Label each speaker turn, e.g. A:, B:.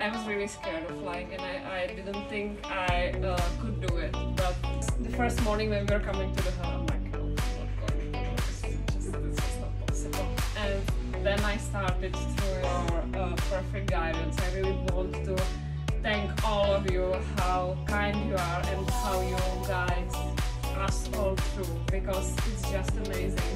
A: I was really scared of flying and I, I didn't think I uh, could do it. But the first morning when we were coming to the hotel, I'm like, oh, not going to this. Just, this is not possible. And then I started through your uh, perfect guidance. I really want to thank all of you how kind you are and how you guide us all through because it's just amazing